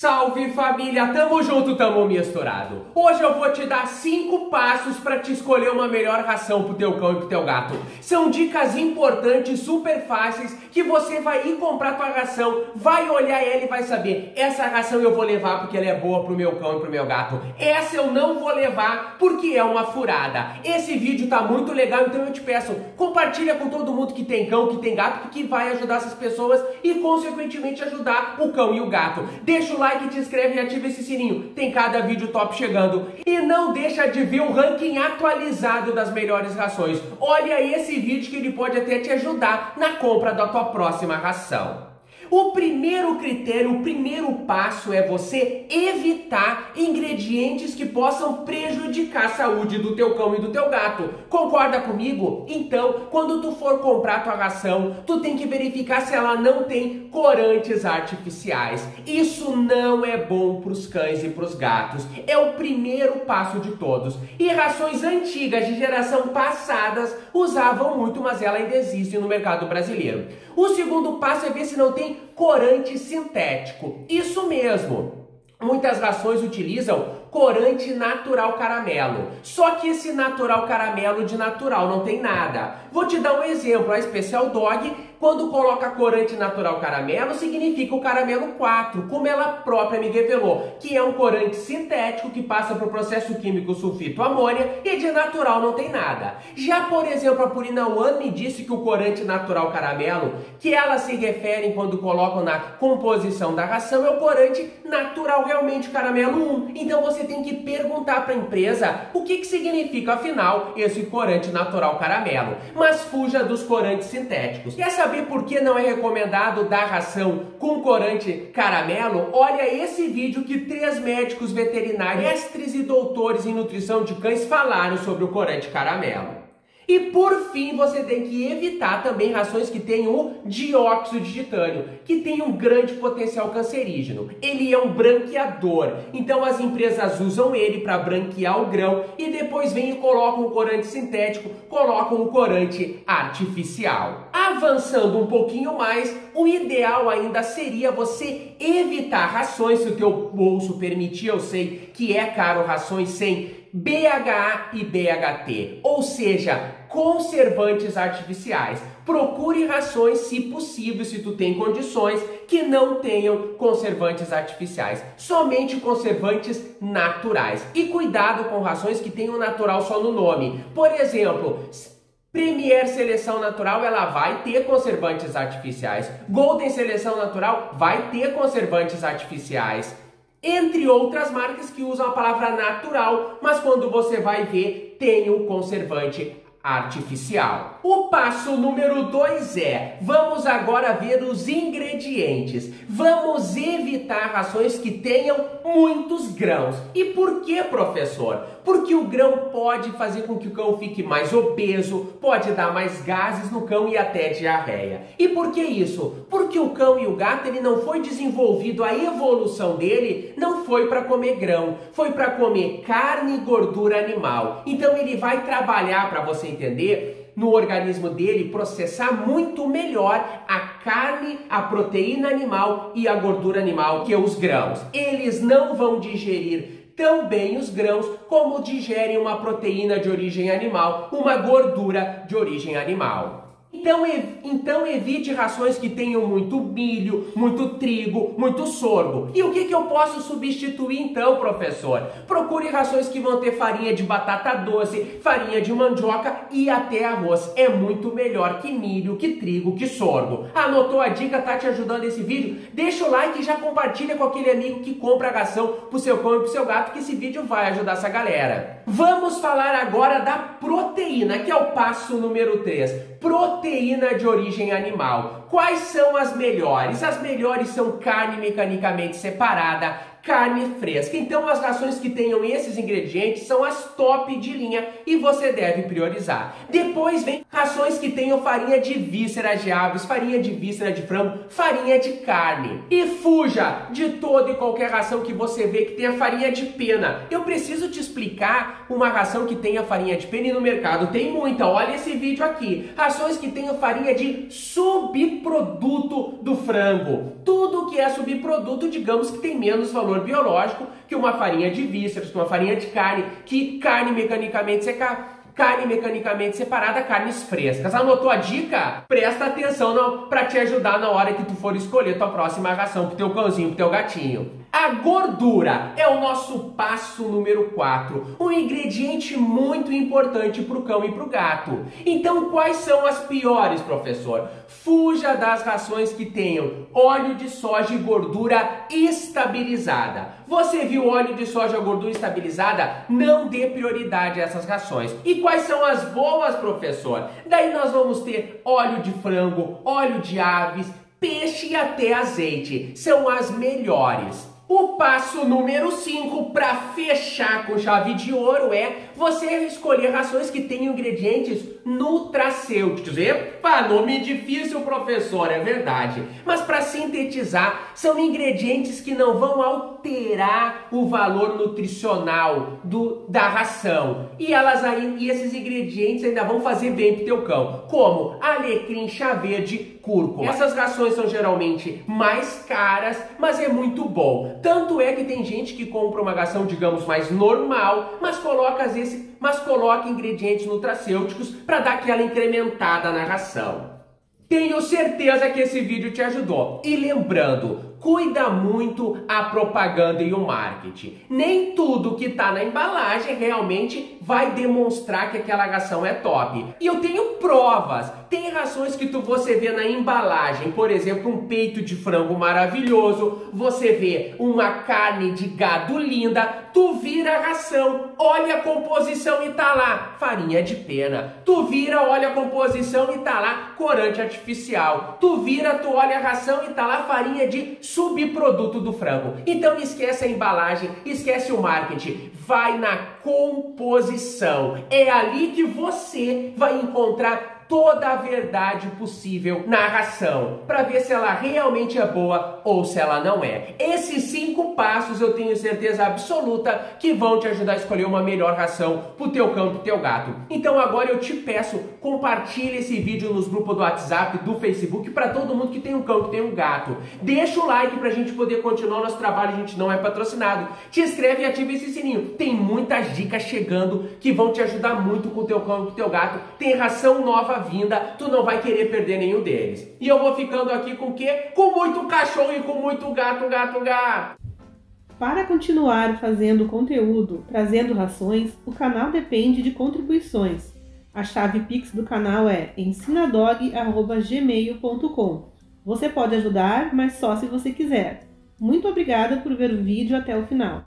Salve família, tamo junto, tamo misturado. Hoje eu vou te dar cinco passos para te escolher uma melhor ração pro teu cão e pro teu gato. São dicas importantes, super fáceis, que você vai ir comprar tua ração, vai olhar ela e vai saber, essa ração eu vou levar porque ela é boa pro meu cão e pro meu gato. Essa eu não vou levar porque é uma furada. Esse vídeo tá muito legal, então eu te peço, compartilha com todo mundo que tem cão, que tem gato, porque vai ajudar essas pessoas e consequentemente ajudar o cão e o gato. Deixa o like like, te inscreve e ativa esse sininho. Tem cada vídeo top chegando. E não deixa de ver o ranking atualizado das melhores rações. Olha esse vídeo que ele pode até te ajudar na compra da tua próxima ração. O primeiro critério, o primeiro passo é você evitar ingredientes que possam prejudicar a saúde do teu cão e do teu gato. Concorda comigo? Então, quando tu for comprar tua ração, tu tem que verificar se ela não tem corantes artificiais. Isso não é bom para os cães e para os gatos. É o primeiro passo de todos. E rações antigas de geração passadas usavam muito, mas ela ainda existe no mercado brasileiro. O segundo passo é ver se não tem corante sintético. Isso mesmo. Muitas rações utilizam corante natural caramelo. Só que esse natural caramelo de natural não tem nada. Vou te dar um exemplo. A Special Dog, quando coloca corante natural caramelo, significa o caramelo 4, como ela própria me revelou, que é um corante sintético que passa por processo químico sulfito amônia e de natural não tem nada. Já, por exemplo, a Purina One me disse que o corante natural caramelo, que elas se referem quando colocam na composição da ração, é o corante natural realmente caramelo 1. Então você você tem que perguntar para a empresa o que, que significa, afinal, esse corante natural caramelo. Mas fuja dos corantes sintéticos. Quer saber por que não é recomendado dar ração com corante caramelo? Olha esse vídeo que três médicos veterinários, mestres e doutores em nutrição de cães falaram sobre o corante caramelo. E por fim, você tem que evitar também rações que tenham o dióxido de titânio, que tem um grande potencial cancerígeno. Ele é um branqueador, então as empresas usam ele para branquear o grão e depois vêm e colocam o corante sintético, colocam o corante artificial. Avançando um pouquinho mais, o ideal ainda seria você evitar rações, se o teu bolso permitir, eu sei que é caro rações sem BHA e BHT, ou seja, conservantes artificiais. Procure rações, se possível, se tu tem condições, que não tenham conservantes artificiais, somente conservantes naturais. E cuidado com rações que tenham natural só no nome. Por exemplo, Premier Seleção Natural, ela vai ter conservantes artificiais. Golden Seleção Natural vai ter conservantes artificiais entre outras marcas que usam a palavra natural, mas quando você vai ver, tem o conservante artificial. O passo número 2 é: vamos agora ver os ingredientes. Vamos evitar rações que tenham muitos grãos. E por que, professor? Porque o grão pode fazer com que o cão fique mais obeso, pode dar mais gases no cão e até diarreia. E por que isso? Porque o cão e o gato ele não foi desenvolvido, a evolução dele não foi para comer grão, foi para comer carne e gordura animal. Então ele vai trabalhar para você entender no organismo dele processar muito melhor a carne, a proteína animal e a gordura animal que os grãos. Eles não vão digerir tão bem os grãos como digerem uma proteína de origem animal, uma gordura de origem animal. Então, então evite rações que tenham muito milho, muito trigo, muito sorgo. E o que, que eu posso substituir então, professor? Procure rações que vão ter farinha de batata doce, farinha de mandioca e até arroz. É muito melhor que milho, que trigo, que sorgo. Anotou a dica? Tá te ajudando esse vídeo? Deixa o like e já compartilha com aquele amigo que compra ração pro seu cão e pro seu gato, que esse vídeo vai ajudar essa galera. Vamos falar agora da proteína, que é o passo número 3. Proteína de origem animal. Quais são as melhores? As melhores são carne mecanicamente separada, carne fresca. Então as rações que tenham esses ingredientes são as top de linha e você deve priorizar. Depois vem rações que tenham farinha de víscera de aves, farinha de víscera de frango, farinha de carne. E fuja de toda e qualquer ração que você vê que tenha farinha de pena. Eu preciso te explicar uma ração que tenha farinha de pena e no mercado tem muita. Olha esse vídeo aqui. Rações que tenham farinha de subproduto do frango. Tudo que é subproduto, digamos que tem menos valor biológico que uma farinha de vísceras, que uma farinha de carne, que carne mecanicamente seca carne mecanicamente separada, carnes frescas. Anotou a dica? Presta atenção para te ajudar na hora que tu for escolher tua próxima ração pro teu cãozinho, pro teu gatinho. A gordura é o nosso passo número 4, um ingrediente muito importante para o cão e para o gato. Então, quais são as piores, professor? Fuja das rações que tenham óleo de soja e gordura estabilizada. Você viu óleo de soja e gordura estabilizada? Não dê prioridade a essas rações. E quais são as boas, professor? Daí nós vamos ter óleo de frango, óleo de aves, peixe e até azeite. São as melhores. O passo número 5 para fechar com chave de ouro é você escolher rações que tenham ingredientes nutracêuticos. Epa, nome difícil, professor, é verdade. Mas para sintetizar, são ingredientes que não vão alterar o valor nutricional do, da ração. E elas e esses ingredientes ainda vão fazer bem pro teu cão, como alecrim, chá verde, cúrcuma. Essas rações são geralmente mais caras, mas é muito bom. Tanto é que tem gente que compra uma ração, digamos, mais normal, mas coloca às vezes, mas coloca ingredientes nutracêuticos para dar aquela incrementada na ração. Tenho certeza que esse vídeo te ajudou. E lembrando, cuida muito a propaganda e o marketing. Nem tudo que está na embalagem realmente vai demonstrar que aquela ração é top. E eu tenho provas. Tem rações que tu você vê na embalagem, por exemplo, um peito de frango maravilhoso, você vê uma carne de gado linda, tu vira a ração, olha a composição e tá lá farinha de pena. Tu vira, olha a composição e tá lá corante artificial. Tu vira, tu olha a ração e tá lá farinha de subproduto do frango. Então esquece a embalagem, esquece o marketing, vai na composição. É ali que você vai encontrar toda a verdade possível na ração, para ver se ela realmente é boa ou se ela não é. Esses cinco passos eu tenho certeza absoluta que vão te ajudar a escolher uma melhor ração pro teu cão, pro teu gato. Então agora eu te peço, compartilhe esse vídeo nos grupos do WhatsApp, do Facebook, para todo mundo que tem um cão, que tem um gato. Deixa o like pra gente poder continuar o nosso trabalho, a gente não é patrocinado. Te inscreve e ativa esse sininho. Tem muitas dicas chegando que vão te ajudar muito com o teu cão, com o teu gato. Tem ração nova vinda, tu não vai querer perder nenhum deles. E eu vou ficando aqui com o quê? Com muito cachorro e com muito gato, gato, gato. Para continuar fazendo conteúdo, trazendo rações, o canal depende de contribuições. A chave Pix do canal é ensinadog.gmail.com. Você pode ajudar, mas só se você quiser. Muito obrigada por ver o vídeo até o final.